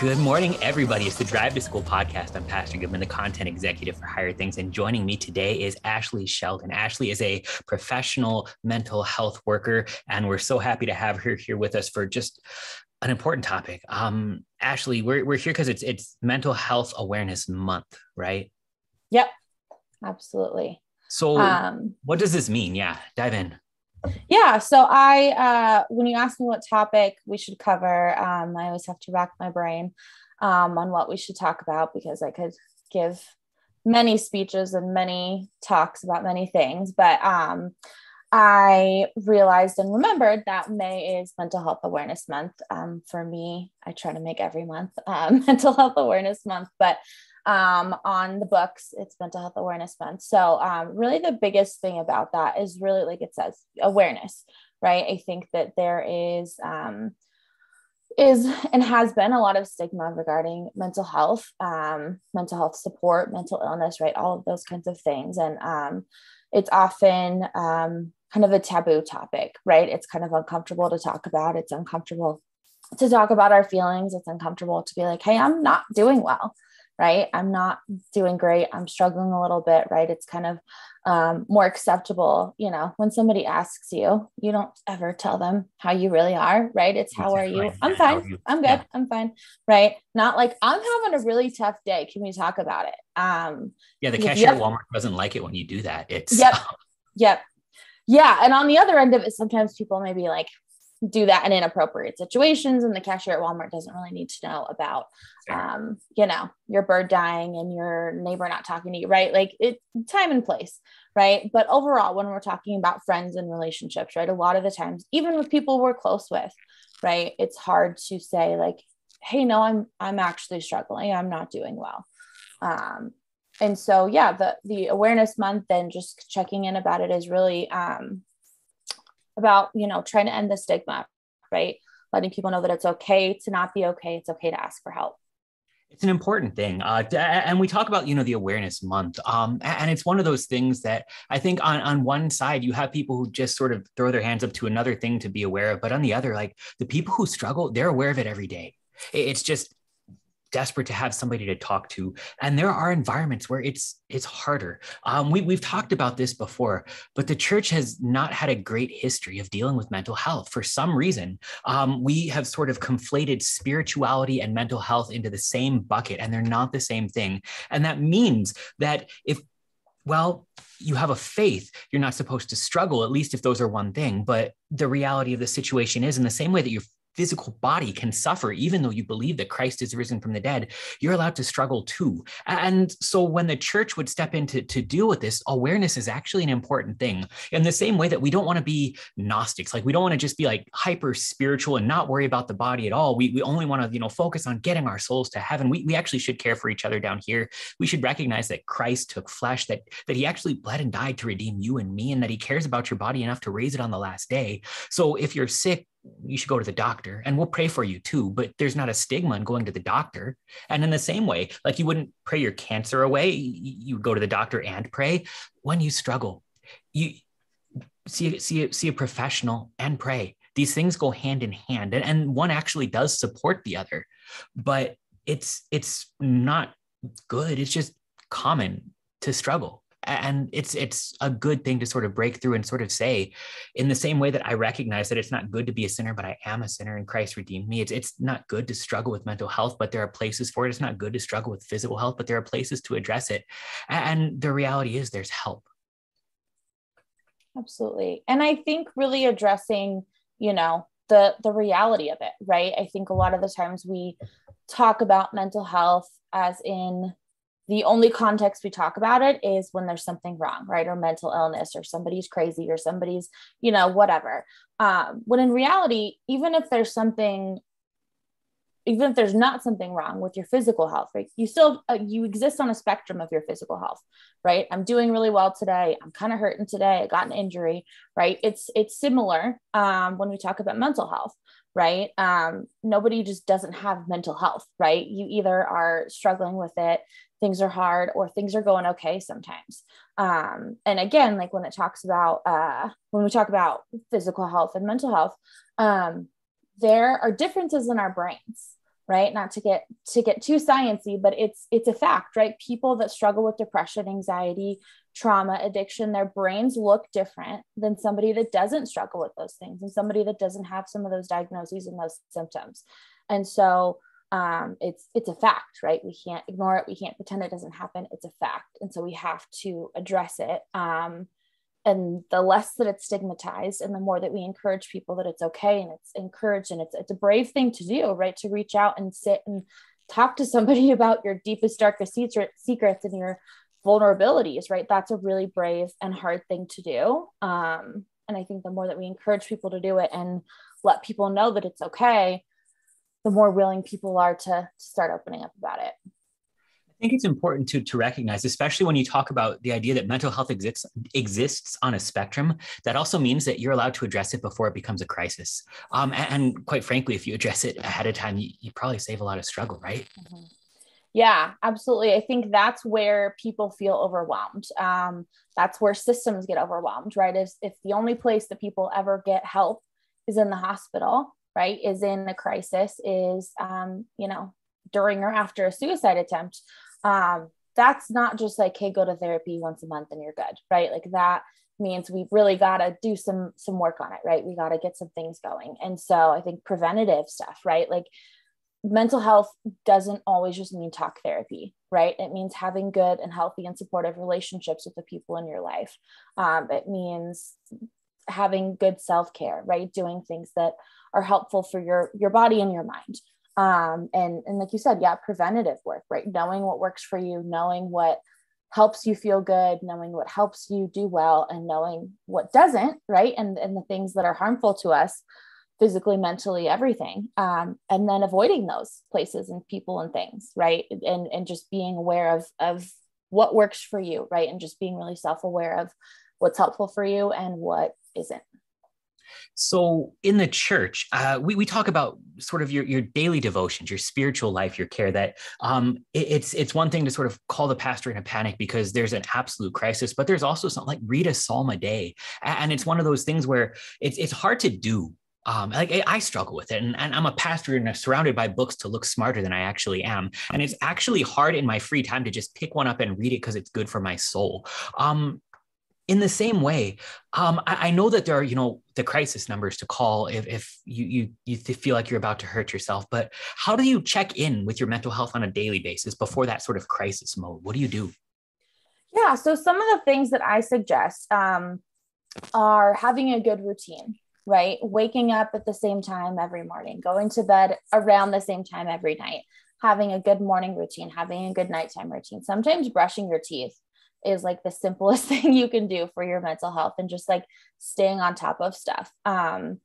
Good morning, everybody. It's the Drive to School podcast. I'm Pastor Goodman, the content executive for Higher Things. And joining me today is Ashleigh Sheldon. Ashleigh is a professional mental health worker, and we're so happy to have her here with us for just an important topic. Um, Ashleigh, we're, we're here because it's it's Mental Health Awareness Month, right? Yep, absolutely. So, um, what does this mean? Yeah, dive in. Yeah. So I, uh, when you ask me what topic we should cover, um, I always have to rack my brain um, on what we should talk about because I could give many speeches and many talks about many things. But um, I realized and remembered that May is Mental Health Awareness Month. Um, for me, I try to make every month um, Mental Health Awareness Month, but um, on the books. It's Mental Health Awareness Month. So, um, really, the biggest thing about that is really, like it says, awareness, right? I think that there is. Um, is and has been a lot of stigma regarding mental health, um, mental health support, mental illness, right? All of those kinds of things. And um, it's often um, kind of a taboo topic, right? It's kind of uncomfortable to talk about. It's uncomfortable to talk about our feelings. It's uncomfortable to be like, hey, I'm not doing well right? I'm not doing great. I'm struggling a little bit, right? It's kind of um, more acceptable, you know, when somebody asks you, you don't ever tell them how you really are, right? It's how are you? I'm fine. I'm good. Yeah. I'm fine, right? Not like I'm having a really tough day. Can we talk about it? Um, yeah, the cashier at Walmart doesn't like it when you do that. It's yep, yep, yeah. And on the other end of it, sometimes people maybe like, do that in inappropriate situations and the cashier at walmart doesn't really need to know about um, you know your bird dying and your neighbor not talking to you right? Like it time and place right? But overall when we're talking about friends and relationships right a lot of the times even with people we're close with right it's hard to say like hey no i'm i'm actually struggling. I'm not doing well. Um, and so yeah the the awareness month and just checking in about it is really um, about you know trying to end the stigma right? Letting people know that it's okay to not be okay. It's okay to ask for help. It's an important thing. Uh, and we talk about you know the awareness month. Um, and it's one of those things that i think on, on one side you have people who just sort of throw their hands up to another thing to be aware of. But on the other like the people who struggle they're aware of it every day. It's just desperate to have somebody to talk to. And there are environments where it's it's harder. Um, we, we've talked about this before but the church has not had a great history of dealing with mental health for some reason. Um, we have sort of conflated spirituality and mental health into the same bucket and they're not the same thing. And that means that if well, you have a faith, you're not supposed to struggle, at least if those are one thing. But the reality of the situation is, in the same way that your physical body can suffer, even though you believe that Christ is risen from the dead, you're allowed to struggle too. And so when the church would step in to, to deal with this, awareness is actually an important thing. In the same way that we don't want to be Gnostics, like we don't want to just be like hyper spiritual and not worry about the body at all. We, we only want to, you know, focus on getting our souls to heaven. We, we actually should care for each other down here. We should recognize that Christ took flesh, that, that he actually bled and died to redeem you and me, and that he cares about your body enough to raise it on the last day. So if you're sick, you should go to the doctor and we'll pray for you too but there's not a stigma in going to the doctor. And in the same way like you wouldn't pray your cancer away you go to the doctor and pray. When you struggle you see see see a professional and pray. These things go hand in hand and, and one actually does support the other but it's it's not good. It's just common to struggle and it's it's a good thing to sort of break through and sort of say in the same way that i recognize that it's not good to be a sinner but i am a sinner and christ redeemed me. It's, it's not good to struggle with mental health but there are places for it. It's not good to struggle with physical health but there are places to address it. And the reality is there's help. Absolutely. And i think really addressing you know the the reality of it right? I think a lot of the times we talk about mental health as in the only context we talk about it is when there's something wrong right? Or mental illness or somebody's crazy or somebody's you know whatever. Um, when in reality even if there's something even if there's not something wrong with your physical health right? You still uh, you exist on a spectrum of your physical health right? I'm doing really well today. I'm kind of hurting today. I got an injury right? It's it's similar um, when we talk about mental health right? Um, nobody just doesn't have mental health right? You either are struggling with it things are hard or things are going okay sometimes. Um, and again like when it talks about uh, when we talk about physical health and mental health um, there are differences in our brains right? Not to get to get too sciency but it's it's a fact right? People that struggle with depression anxiety trauma addiction their brains look different than somebody that doesn't struggle with those things and somebody that doesn't have some of those diagnoses and those symptoms. And so um, it's it's a fact right? We can't ignore it. We can't pretend it doesn't happen. It's a fact. And so we have to address it. Um, and the less that it's stigmatized and the more that we encourage people that it's okay and it's encouraged and it's, it's a brave thing to do right? To reach out and sit and talk to somebody about your deepest darkest secrets and your vulnerabilities right? That's a really brave and hard thing to do. Um, and i think the more that we encourage people to do it and let people know that it's okay the more willing people are to start opening up about it I think it's important to, to recognize, especially when you talk about the idea that mental health exists, exists on a spectrum, that also means that you're allowed to address it before it becomes a crisis. Um, and, and, quite frankly, if you address it ahead of time, you, you probably save a lot of struggle, right? Mm-hmm. Yeah, absolutely. I think that's where people feel overwhelmed. Um, that's where systems get overwhelmed, right? If, if the only place that people ever get help is in the hospital, right, is in a crisis, is, um, you know, during or after a suicide attempt, um, that's not just like hey go to therapy once a month and you're good right? Like that means we've really got to do some some work on it right? We got to get some things going. And so i think preventative stuff right? Like mental health doesn't always just mean talk therapy right? It means having good and healthy and supportive relationships with the people in your life. Um, it means having good self-care right? Doing things that are helpful for your your body and your mind um, and and like you said yeah preventative work right? Knowing what works for you knowing what helps you feel good knowing what helps you do well and knowing what doesn't right? And and the things that are harmful to us physically mentally everything. Um, and then avoiding those places and people and things right? And and just being aware of of what works for you right? And just being really self-aware of what's helpful for you and what isn't so in the church, uh, we, we talk about sort of your, your daily devotions, your spiritual life, your care that um, it, it's, it's one thing to sort of call the pastor in a panic because there's an absolute crisis, but there's also something like read a psalm a day. And it's one of those things where it's, it's hard to do um, like I, struggle with it, and, and, I'm a pastor and I'm surrounded by books to look smarter than I actually am, and it's actually hard in my free time to just pick one up and read it because it's good for my soul. Um, in the same way, um, I, I, know that there are, you know, the crisis numbers to call if, if you, you, you feel like you're about to hurt yourself. But how do you check in with your mental health on a daily basis before that sort of crisis mode? What do you do? Yeah. So some of the things that I suggest um, are having a good routine, right? Waking up at the same time every morning, going to bed around the same time every night, having a good morning routine, having a good nighttime routine, sometimes brushing your teeth is like the simplest thing you can do for your mental health and just like staying on top of stuff. Um,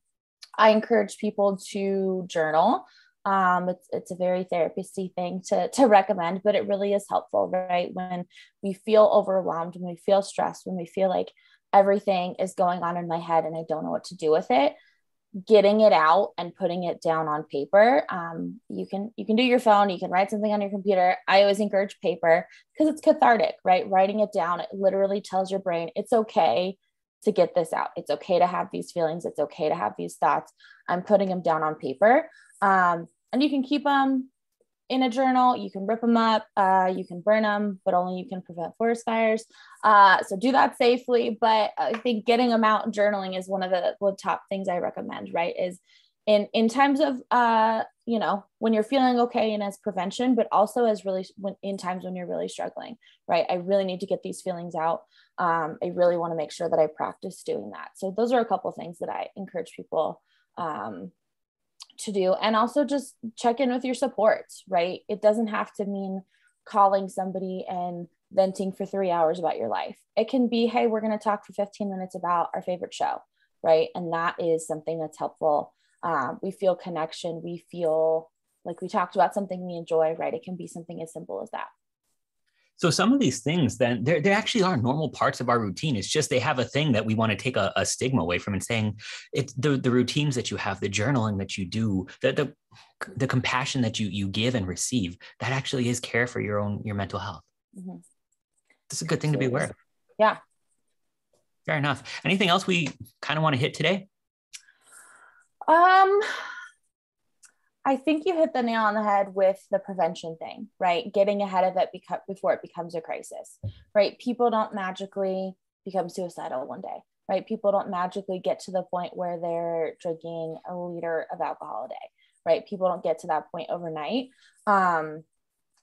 I encourage people to journal. Um, it's, it's a very therapy thing to, to recommend, but it really is helpful, right? When we feel overwhelmed, when we feel stressed, when we feel like everything is going on in my head and I don't know what to do with it, getting it out and putting it down on paper um, you can you can do your phone you can write something on your computer. I always encourage paper because it's cathartic right? Writing it down it literally tells your brain it's okay to get this out. It's okay to have these feelings. It's okay to have these thoughts. I'm putting them down on paper. Um, and you can keep them in a journal. You can rip them up, uh, you can burn them, but only you can prevent forest fires. Uh, so do that safely. But I think getting them out and journaling is one of the, the top things I recommend, right? Is in in times of uh, you know when you're feeling okay and as prevention, but also as really when, in times when you're really struggling, right? I really need to get these feelings out. Um, I really want to make sure that I practice doing that. So those are a couple things that I encourage people um, to do. And also just check in with your supports right? It doesn't have to mean calling somebody and venting for three hours about your life. It can be hey we're going to talk for 15 minutes about our favorite show right? And that is something that's helpful. Um, we feel connection. We feel like we talked about something we enjoy right? It can be something as simple as that so some of these things, then there, there actually are normal parts of our routine. It's just they have a thing that we want to take a, a stigma away from and saying it's the, the routines that you have, the journaling that you do, the, the the compassion that you you give and receive, that actually is care for your own your mental health. Mm-hmm. This a good thing to be aware of. Yeah. Fair enough. Anything else we kind of want to hit today? Um I think you hit the nail on the head with the prevention thing, right? Getting ahead of it beca- before it becomes a crisis, right? People don't magically become suicidal one day, right? People don't magically get to the point where they're drinking a liter of alcohol a day, right? People don't get to that point overnight. Um,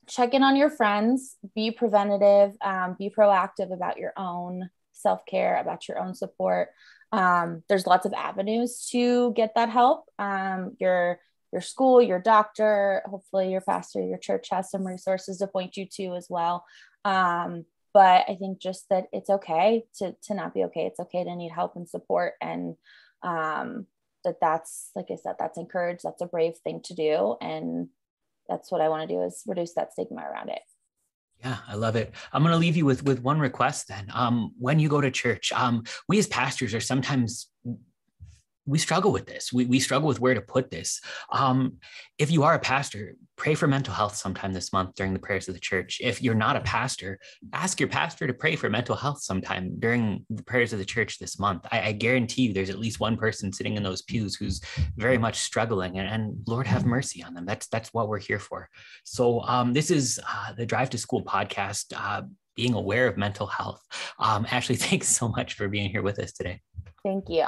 check in on your friends, be preventative, um, be proactive about your own self care, about your own support. Um, there's lots of avenues to get that help. Um, your your school, your doctor, hopefully your pastor, your church has some resources to point you to as well. Um, but I think just that it's okay to to not be okay. It's okay to need help and support, and um, that that's like I said, that's encouraged. That's a brave thing to do, and that's what I want to do is reduce that stigma around it. Yeah, I love it. I'm going to leave you with with one request then. Um, when you go to church, um, we as pastors are sometimes we struggle with this. We, we struggle with where to put this. Um, if you are a pastor, pray for mental health sometime this month during the prayers of the church. If you're not a pastor, ask your pastor to pray for mental health sometime during the prayers of the church this month. I, I guarantee you there's at least one person sitting in those pews who's very much struggling and, and Lord have mercy on them. That's, that's what we're here for. So um, this is uh, the Drive to School podcast, uh, being aware of mental health. Um, Ashleigh, thanks so much for being here with us today. Thank you.